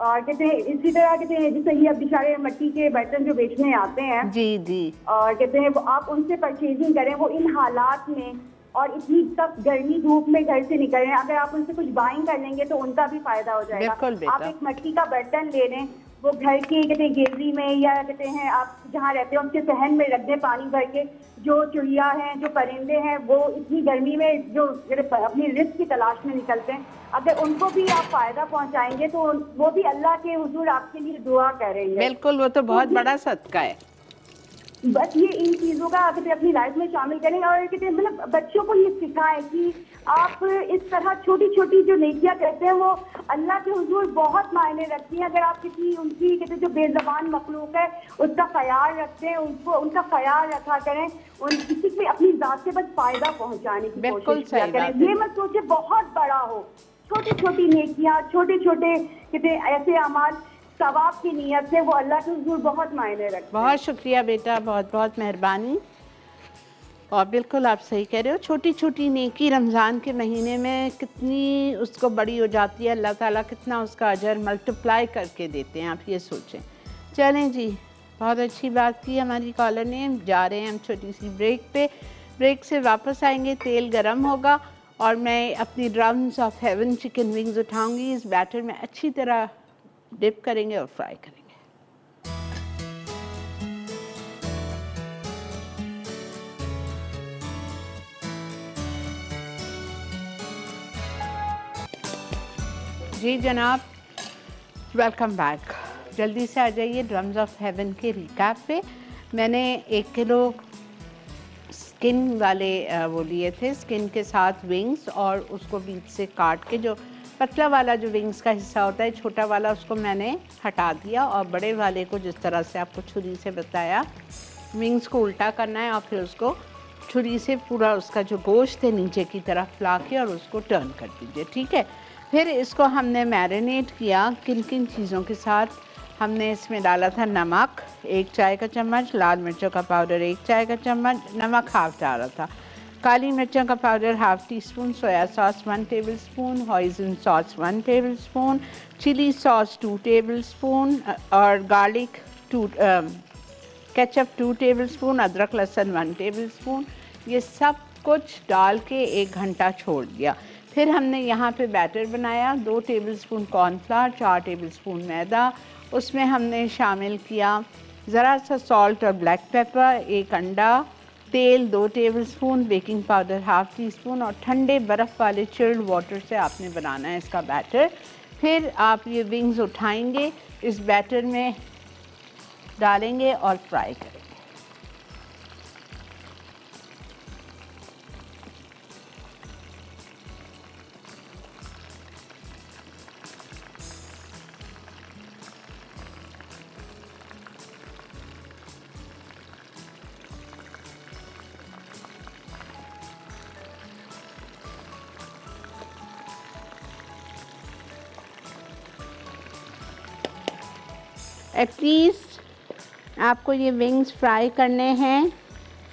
और कहते हैं इसी तरह कहते हैं जैसे ही अब बेचारे मट्टी के बर्तन जो बेचने आते हैं जी जी। और कहते हैं आप उनसे परचेजिंग करें वो इन हालात में और इतनी तक गर्मी धूप में घर से निकल रहे हैं। अगर आप उनसे कुछ बाइंग कर लेंगे तो उनका भी फ़ायदा हो जाएगा। आप एक मट्टी का बर्तन ले लें वो घर के कहते हैं गैलरी में या कहते हैं आप जहाँ रहते हो उनके सहन में रख दें पानी भर के। जो चिड़िया हैं जो परिंदे हैं वो इतनी गर्मी में जो अपनी रिस्क की तलाश में निकलते हैं। अगर उनको भी आप फ़ायदा पहुँचाएँगे तो वो भी अल्लाह के हजूर आपके लिए दुआ कर रहे हैं बिल्कुल वो तो बहुत बड़ा सदका है। बस ये इन चीज़ों का कहते अपनी लाइफ में शामिल करें और मतलब बच्चों को ये सिखाएँ कि आप इस तरह छोटी छोटी जो नेकियाँ करते हैं वो अल्लाह के हुजूर बहुत मायने रखती हैं। अगर आप किसी उनकी कहते जो बेजबान मखलूक है उसका ख्याल रखते हैं उनको उनका ख्याल रखा करें उन किसी को अपनी जात से बस फ़ायदा पहुँचाने की कोशिश करें। ये मत सोचे बहुत बड़ा हो। छोटी छोटी नेकियाँ छोटे छोटे कहते ऐसे अमाल सवाब की नीयत से वो अल्लाह के हजूर बहुत मायने रखते बहुत शुक्रिया बेटा, बहुत बहुत मेहरबानी। और बिल्कुल आप सही कह रहे हो छोटी छोटी नेकी रमज़ान के महीने में कितनी उसको बड़ी हो जाती है, अल्लाह ताला कितना उसका अजर मल्टीप्लाई करके देते हैं, आप ये सोचें। चलें जी, बहुत अच्छी बात की हमारी कॉलर ने, जा रहे हैं हम छोटी सी ब्रेक पे। ब्रेक से वापस आएँगे, तेल गरम होगा और मैं अपनी drums of heaven chicken wings उठाऊँगी, इस बैटर में अच्छी तरह डिप करेंगे और फ्राई करेंगे। जी जनाब वेलकम बैक जल्दी से आ जाइए ड्रम्स ऑफ़ हेवन के रिकैप पे। मैंने एक किलो स्किन वाले वो लिए थे स्किन के साथ विंग्स और उसको बीच से काट के जो पतला वाला जो विंग्स का हिस्सा होता है, छोटा वाला उसको मैंने हटा दिया और बड़े वाले को जिस तरह से आपको छुरी से बताया विंग्स को उल्टा करना है और फिर उसको छुरी से पूरा उसका जो गोश्त है नीचे की तरफ़ ला के और उसको टर्न कर दीजिए, ठीक है? फिर इसको हमने मैरिनेट किया, किन किन चीज़ों के साथ? हमने इसमें डाला था नमक, एक चाय का चम्मच, लाल मिर्चों का पाउडर एक चाय का चम्मच, नमक हाफ़ डाला था। काली मिर्चों का powder half tea spoon soya sauce one table spoon hoisin sauce one table spoon chilli sauce two table spoon और garlic two ketchup two table spoon अदरक लहसुन वन टेबल स्पून ये सब कुछ डाल के एक घंटा छोड़ दिया। फिर हमने यहाँ पे बैटर बनाया, दो टेबल स्पून कॉर्नफ्लावर चार टेबल स्पून मैदा, उसमें हमने शामिल किया ज़रा सा सॉल्ट और ब्लैक पेपर एक अंडा तेल, दो tablespoon baking powder half tea spoon और ठंडे बर्फ़ वाले चिल्ड वाटर से आपने बनाना है इसका बैटर फिर आप ये विंग्स उठाएँगे, इस बैटर में डालेंगे और फ्राई करेंगे। एटलीस्ट आपको ये विंग्स फ्राई करने हैं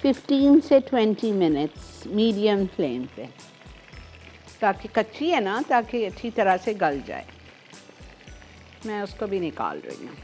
15 से 20 मिनट्स मीडियम फ्लेम पे। ताकि कच्ची है ना, ताकि अच्छी तरह से गल जाए। मैं उसको भी निकाल रही हूँ।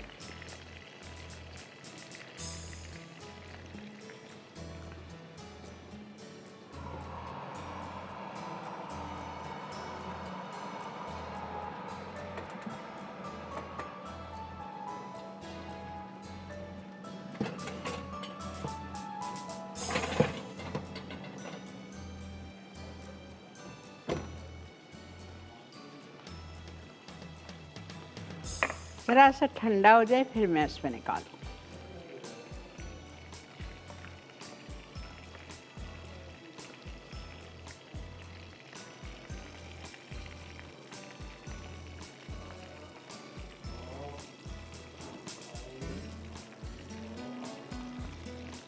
ज़रा सा ठंडा हो जाए फिर मैं इसमें निकालूँ।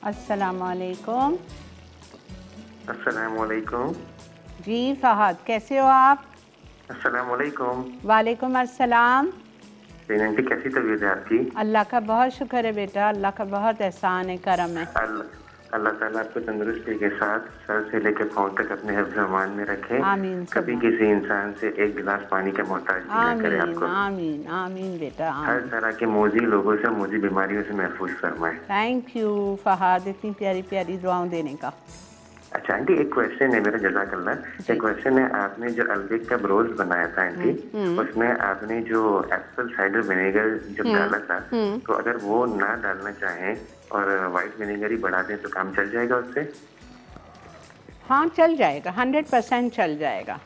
अस्सलामुअलैकुम। अस्सलामुअलैकुम। जी फहद कैसे हो आप? अस्सलामुअलैकुम। वालेकुम अस्सलाम। कैसी तबीयत है आपकी? अल्लाह का बहुत शुक्र है बेटा अल्लाह का बहुत एहसान है करम है। अल्लाह ताला आपको तंदुरुस्ती के साथ सर से लेकर पाँव तक अपने हिफ्जमान में रखे। आमीन कभी किसी इंसान से एक गिलास पानी का मोहताज न करे आमीन आपको। आमीन आमीन बेटा हर तरह के मोजी लोगों से मोजी बीमारियों से महफूज फरमाए। थैंक यू फहद इतनी प्यारी प्यारी दुआओं देने का। अच्छा आंटी एक क्वेश्चन है मेरा जजाकल्ला एक क्वेश्चन है आपने जो अलबिक का ब्रोज बनाया था आंटी उसमें आपने जो एप्पल साइडर विनेगर जब डाला था तो अगर वो ना डालना चाहें और वाइट विनेगर ही बढ़ा दें तो काम चल जाएगा उससे? हाँ चल जाएगा हंड्रेड परसेंट चल जाएगा।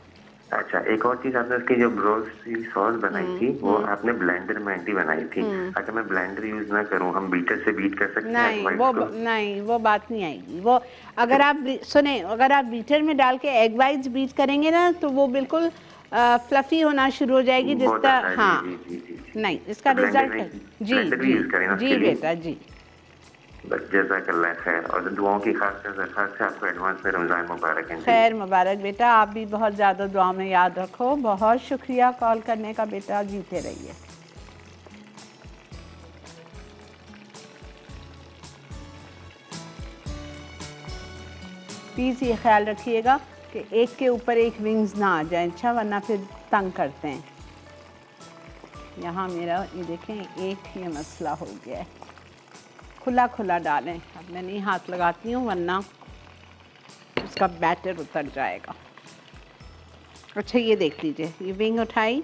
अच्छा एक और चीज़ आपने उसकी जो ब्रोज की सॉस बनाई थी वो आपने ब्लेंडर में आंटी बनाई थी। अगर मैं ब्लेंडर यूज़ ना करूँ हम बीटर से बीट कर सकते हैं नहीं whites वो को? नहीं वो बात नहीं आएगी। वो अगर आप सुने अगर आप बीटर में डाल के एग वाइट्स बीट करेंगे ना तो वो बिल्कुल फ्लफी होना शुरू हो जाएगी जिसका अच्छा है, जी, हाँ। जी, जी, जी, जी। नहीं इसका तो रिज़ल्ट जी करें ना जी जी बेटा जी। है। खैर मुबारक बेटा, आप भी बहुत ज़्यादा दुआ में याद रखो। बहुत शुक्रिया कॉल करने का बेटा, जीते रहिए। प्लीज़ ये ख्याल रखिएगा कि एक के ऊपर एक विंग्स ना आ जाए अच्छा वरना फिर तंग करते हैं। यहाँ मेरा, ये देखें, एक ये मसला हो गया है। खुला खुला डालें। अब मैं नहीं हाथ लगाती हूँ, वरना उसका बैटर उतर जाएगा। अच्छा ये देख लीजिए, ये विंग उठाई।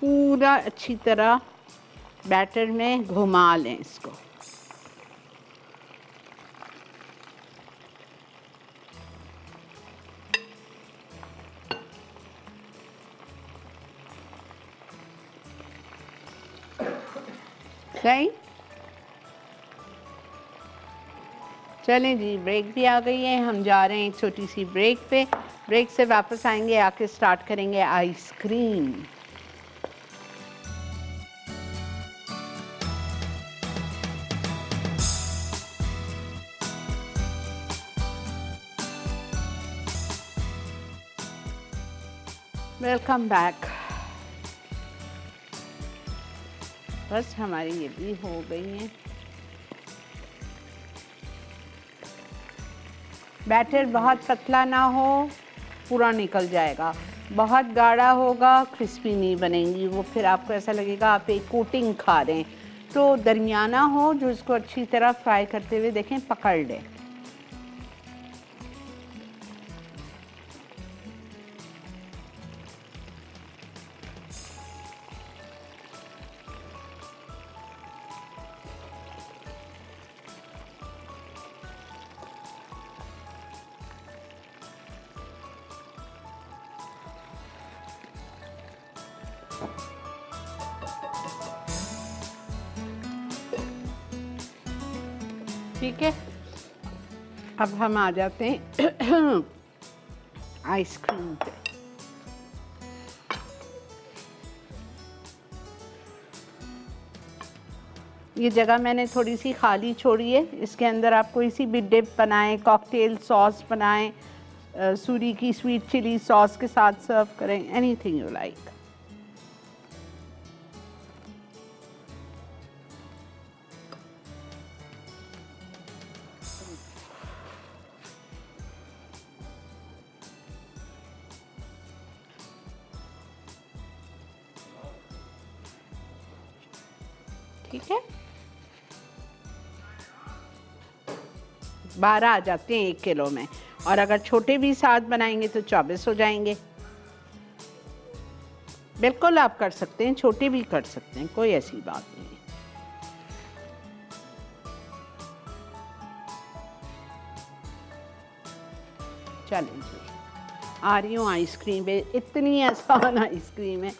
पूरा अच्छी तरह बैटर में घुमा लें इसको। सही? चलें जी ब्रेक भी आ गई है, हम जा रहे हैं एक छोटी सी ब्रेक पे। ब्रेक से वापस आएँगे, आके स्टार्ट करेंगे आइसक्रीम वेलकम बैक बस हमारी ये भी हो गई हैं। बैटर बहुत पतला ना हो, पूरा निकल जाएगा। बहुत गाढ़ा होगा, क्रिस्पी नहीं बनेंगी। वो फिर आपको ऐसा लगेगा, आप एक कोटिंग खा रहे हैं। तो दरमियाना हो, जो इसको अच्छी तरह फ्राई करते हुए देखें, पकड़ लें। ठीक है? अब हम आ जाते हैं [clears throat] आइसक्रीम पे। ये जगह मैंने थोड़ी सी खाली छोड़ी है। इसके अंदर आप कोई सी भी डिप बनाएँ कॉकटेल सॉस बनाएँ सूरी की स्वीट चिली सॉस के साथ सर्व करें एनीथिंग यू लाइक बारह आ जाते हैं एक किलो में। और अगर छोटे भी साथ बनाएँगे तो चौबीस हो जाएँगे। बिल्कुल आप कर सकते हैं, छोटे भी कर सकते हैं, कोई ऐसी बात नहीं। चलें आ रही हूँ आइसक्रीम इतनी आसान आइसक्रीम है।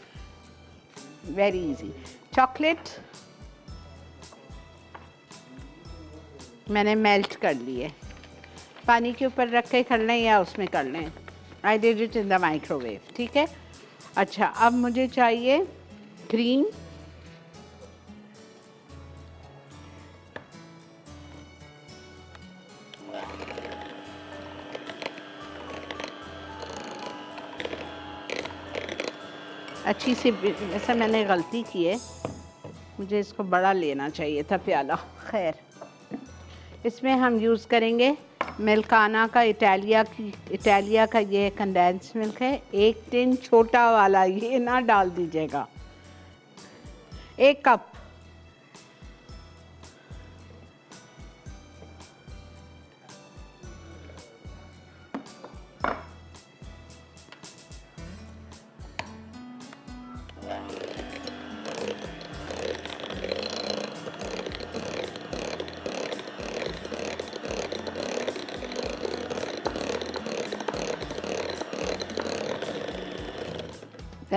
वेरी इजी चॉकलेट मैंने मेल्ट कर लिए। पानी के ऊपर रख के कर लें या उसमें कर लें। I did it in the microwave ठीक है? अच्छा अब मुझे चाहिए क्रीम अच्छी सी वैसे मैंने गलती की है। मुझे इसको बड़ा लेना चाहिए था प्याला। खैर। इसमें हम यूज़ करेंगे मिल्काना का इटालिया की, इटालिया का ये कंडेंस मिल्क है। एक टिन छोटा वाला, ये ना डाल दीजिएगा। एक कप।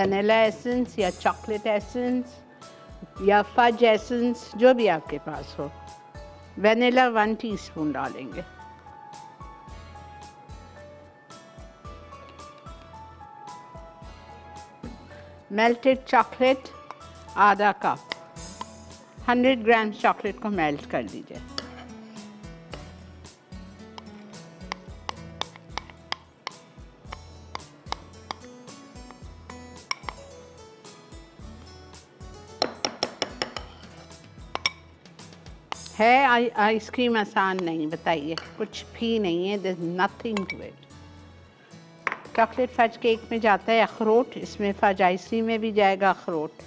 वनीला एसेंस या चॉकलेट एसेंस या फज एसेंस जो भी आपके पास हो। वनीला वन टीस्पून डालेंगे। मेल्टेड चॉकलेट आधा कप 100 ग्राम चॉकलेट को मेल्ट कर दीजिए। है आइसक्रीम आसान नहीं, बताइए। कुछ भी नहीं है there nothing to it chocolate fudge cake में जाता है अखरोट, इसमें फज आइसक्रीम में भी जाएगा अखरोट।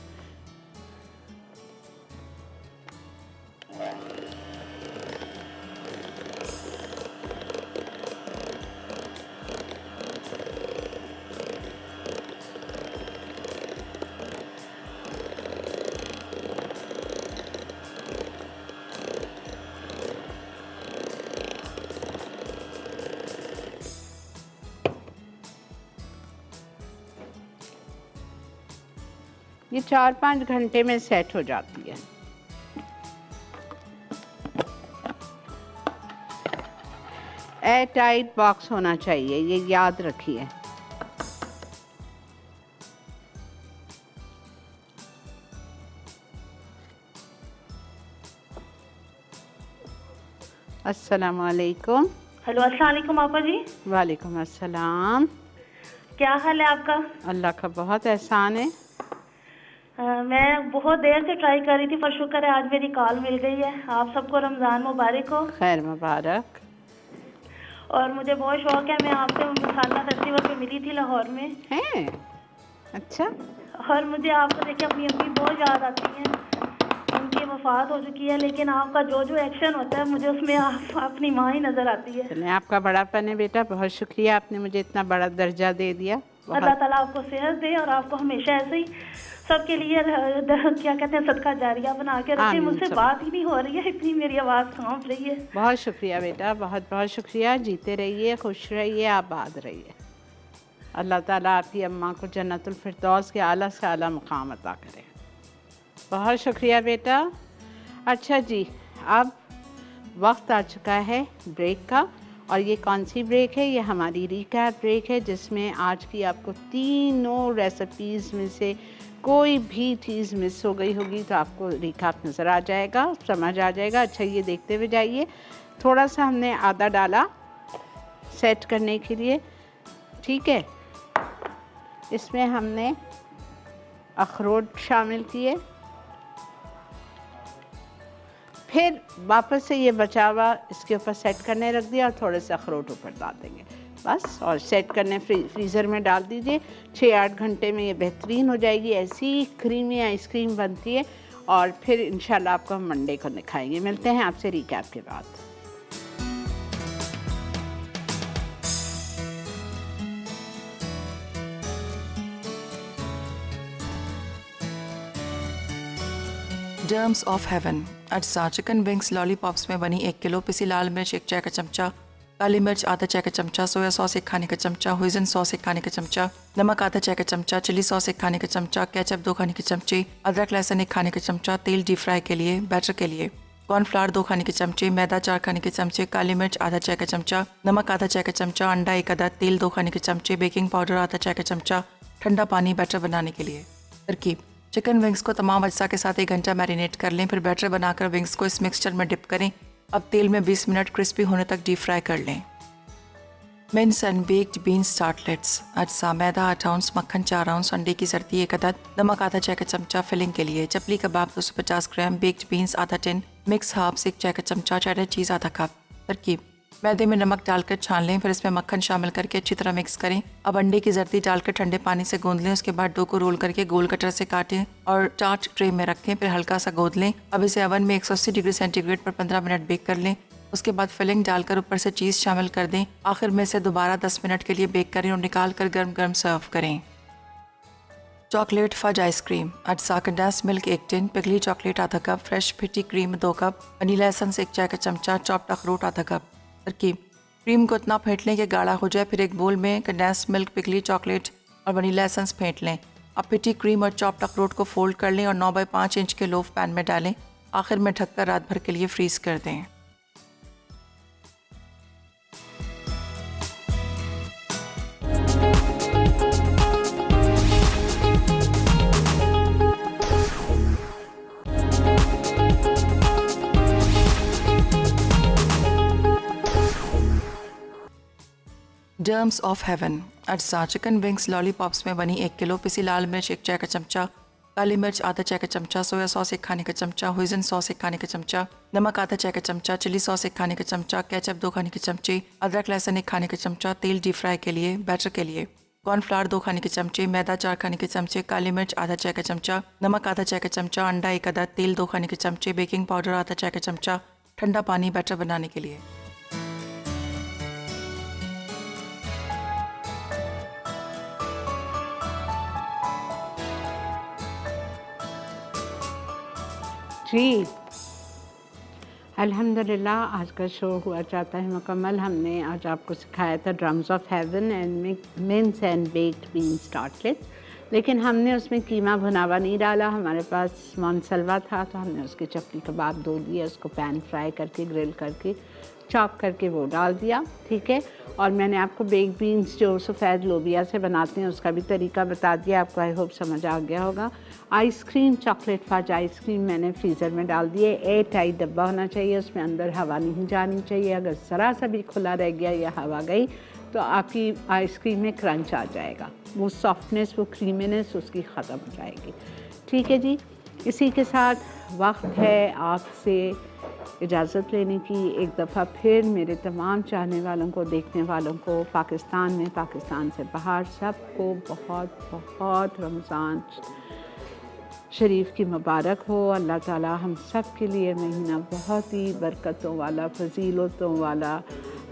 चार पाँच घंटे में सेट हो जाती है। एयर टाइट बॉक्स होना चाहिए ये याद रखिए। अस्सलाम वालेकुम हेलो अस्सलाम वालेकुम आपा जी। वालेकुम अस्सलाम। क्या हाल है आपका? अल्लाह का बहुत एहसान है। मैं बहुत देर से ट्राई कर रही थी पर शुक्र है आज मेरी कॉल मिल गई है। आप सबको रमज़ान मुबारक हो। खैर मुबारक। और मुझे बहुत शौक है मैं आपसे मसाला फेस्टिवल पे मिली थी लाहौर में। हैं? अच्छा। और मुझे आपको देखे अपनी अम्मी बहुत याद आती हैं। उनकी वफात हो चुकी है लेकिन आपका जो जो एक्शन होता है मुझे उसमें आप अपनी माँ ही नज़र आती है। आपका बड़ापन है बेटा बहुत शुक्रिया आपने मुझे इतना बड़ा दर्जा दे दिया। अल्लाह ताला आपको सेहत दे और आपको हमेशा ऐसे ही सबके लिए क्या कहते हैं सदका जारिया बना के रखे। मुझसे बात ही नहीं हो रही है इतनी मेरी आवाज़ काँप रही है। बहुत शुक्रिया बेटा बहुत बहुत शुक्रिया। जीते रहिए खुश रहिए आबाद रहिए। अल्लाह ताला आपकी अम्मा को जन्नतुल फिरदौस के आला से आला मुकाम अता करे। बहुत शुक्रिया बेटा। अच्छा जी अब वक्त आ चुका है ब्रेक का। और ये कौन सी ब्रेक है? ये हमारी रिकैप ब्रेक है, जिसमें आज की आपको तीनों रेसिपीज़ में से कोई भी चीज़ मिस हो गई होगी तो आपको रिकैप नज़र आ जाएगा, समझ आ जाएगा। अच्छा ये देखते हुए जाइए। थोड़ा सा हमने आधा डाला सेट करने के लिए, ठीक है? इसमें हमने अखरोट शामिल किए। फिर वापस से ये बचा हुआ इसके ऊपर सेट करने रख दिया और थोड़े से अखरोट ऊपर डाल देंगे। बस और सेट करने फ्री, फ्रीज़र में डाल दीजिए। छः आठ घंटे में ये बेहतरीन हो जाएगी। ऐसी क्रीमी आइसक्रीम बनती है और फिर इंशाल्लाह आपको हम मंडे को दिखाएँगे। मिलते हैं आपसे रिकैप के बाद। डर्म्स ऑफ़ हेवन अज्जा चिकन विंग्स लॉलीपॉप्स में बनी एक किलो पिसी लाल मिर्च एक चाय का चमचा काली मिर्च आधा चाय का चमचा सोया सॉस एक खाने का चमचा हुइजन सॉस एक खाने का चमचा नमक आधा चाय का चमचा चिली सॉस एक खाने का चमचा केचप दो खाने के चमचे अदरक लहसुन एक खाने का चमचा तेल डीप फ्राई के लिए बैटर के लिए कॉर्नफ्लावर दो खाने के चमचे मैदा चार खाने के चमचे काली मिर्च आधा चाय का चमचा नमक आधा चाय का चमचा अंडा एक अदद तेल दो खाने के चमचे बेकिंग पाउडर आधा चाय का चमचा ठंडा पानी बैटर बनाने के लिए तरकीब चिकन विंग्स को तमाम अज्जा के साथ एक घंटा मैरिनेट कर लें, फिर बैटर बनाकर विंग्स को इस मिक्सचर में डिप करें। अब तेल में 20 मिनट क्रिस्पी होने तक डीप फ्राई कर लें। Mince and baked beans tartlets अज्जा मैदा, आठ आउंस मक्खन चार आउंस अंडे की सर्दी एक अदद, नमक आधा चाय का चमचा फिलिंग के लिए, चपली कबाब दो सौ पचास ग्राम बेक्ड बीन्स आधा टिन मिक्स हर्ब्स एक चाय का चमचा चेडर चीज़ आधा कप तरकीब मैदे में नमक डालकर छान लें, फिर इसमें मक्खन शामिल करके अच्छी तरह मिक्स करें। अब अंडे की जर्दी डालकर ठंडे पानी से गूंद लें, उसके बाद डो को रोल करके गोल कटर से काटें और चाट ट्रे में रखें, फिर हल्का सा गोद लें। अब इसे अवन में 180 डिग्री सेंटीग्रेड पर 15 मिनट बेक कर लें। उसके बाद फिलिंग डालकर ऊपर से चीज़ शामिल कर दें। आखिर में इसे दोबारा 10 मिनट के लिए बेक करें और निकाल कर गर्म गर्म सर्व करें। Chocolate fudge ice cream. अज्जा कंडेंस मिल्क एक टिन, पिघली चॉकलेट आधा कप, फ्रेश फिटी क्रीम दो कप, वनीला एसेंस एक चाय का चमचा, चॉप्ड अखरोट आधा कप। तरकीब क्रीम को इतना फेंट लें कि गाढ़ा हो जाए, फिर एक बोल में कंडेंस मिल्क पिघली चॉकलेट और वनीला एसेंस फेंट लें। अब फिटी क्रीम और चॉप्ड अखरोट को फोल्ड कर लें और नौ बाई पाँच इंच के लोफ पैन में डालें। आखिर में ढककर रात भर के लिए फ्रीज कर दें। डर्म्स ऑफ़ हेवन अज्जा चिकन विंग्स लॉलीपॉप्स में बनी एक किलो पिसी लाल मिर्च एक चाय का चमचा काली मिर्च आधा चाय का चमचा सोया सॉस एक खाने का चमचा हुइजन सॉस एक खाने का चमचा नमक आधा चाय का चमचा चिली सॉस एक खाने का चमचा केचप दो खाने के चमचे अदरक लहसुन एक खाने का चमचा तेल डीप फ्राई के लिए बैटर के लिए कॉर्नफ्लावर दो खाने के चमचे मैदा चार खाने के चमचे काली मिर्च आधा चाय का चमचा नमक आधा चाय का चमचा अंडा एक अदद तेल दो खाने के चमचे बेकिंग पाउडर आधा चाय का चमचा ठंडा पानी बैटर बनाने के लिए जी अल्हम्दुलिल्लाह, आज का शो हुआ चाहता है मुकम्मल। हमने आज आपको सिखाया था drums of heaven and mince and baked bean tartlet लेकिन हमने उसमें कीमा भुनावा नहीं डाला। हमारे पास मानसलवा था तो हमने उसके चपली कबाब धो दिया उसको पैन फ्राई करके ग्रिल करके चॉप करके वो डाल दिया। ठीक है? और मैंने आपको बेक बीन्स जो सफ़ेद लोबिया से बनाते हैं, उसका भी तरीका बता दिया, आपको आई होप समझ आ गया होगा। Ice cream chocolate fudge ice cream मैंने फ्रीज़र में डाल दिए। ए टाइट डब्बा होना चाहिए, उसमें अंदर हवा नहीं जानी चाहिए। अगर ज़रा सा भी खुला रह गया या हवा गई तो आपकी आइसक्रीम में क्रंच आ जाएगा। वो सॉफ्टनेस वो क्रीमीनेस उसकी ख़त्म हो जाएगी। ठीक है जी, इसी के साथ वक्त है आपसे। इजाज़त लेने की एक दफ़ा फिर मेरे तमाम चाहने वालों को, देखने वालों को, पाकिस्तान में, पाकिस्तान से बाहर, सबको बहुत बहुत रमज़ान शरीफ की मुबारक हो। अल्लाह ताला हम सब के लिए महीना बहुत ही बरकतों वाला, फजीलतों वाला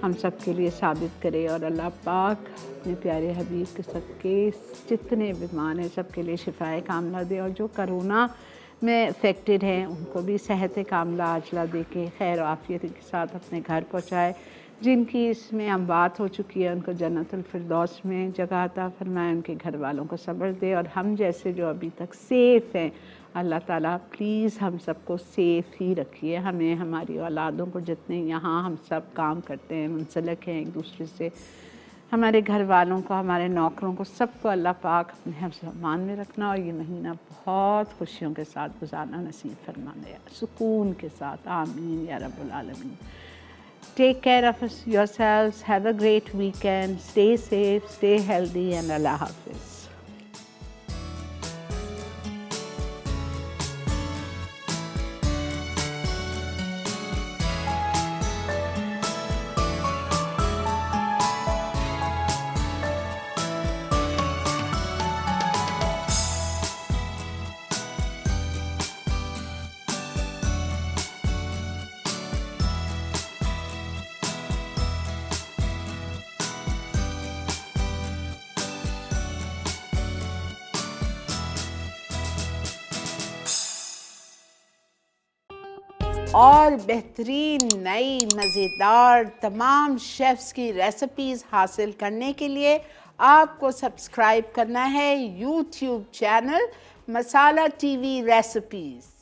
हम सब के लिए साबित करे और अल्लाह पाक अपने प्यारे हबीब के सबके जितने बीमार हैं सब के लिए शिफाए कामला दे और जो करोना में अफेक्टेड हैं, उनको भी सेहत कामला आजला दे के खैर आफियत के साथ अपने घर पहुँचाए। जिनकी इसमें हम बात हो चुकी है, उनको जन्नतफरदौस में जगह आता फरमाए, उनके घर वालों को सब्र दे और हम जैसे जो अभी तक सेफ़ हैं, अल्लाह ताला प्लीज़ हम सबको सेफ़ ही रखिए। हमें, हमारी औलादों को जितने यहाँ हम सब काम करते हैं, मुंसलक हैं एक दूसरे से हमारे घर वालों को, हमारे नौकरों को, सबको अल्लाह पाक अपने सम्मान में रखना और ये महीना बहुत खुशियों के साथ गुजारना नसीब फरमाने। सुकून के साथ, आमीन, या रबालमीन take care of your selves have a great weekend stay safe stay healthy and अल्लाह हाफिज़ बेहतरीन नई मज़ेदार तमाम शेफ़्स की रेसिपीज़ हासिल करने के लिए आपको सब्सक्राइब करना है YouTube channel Masala TV recipes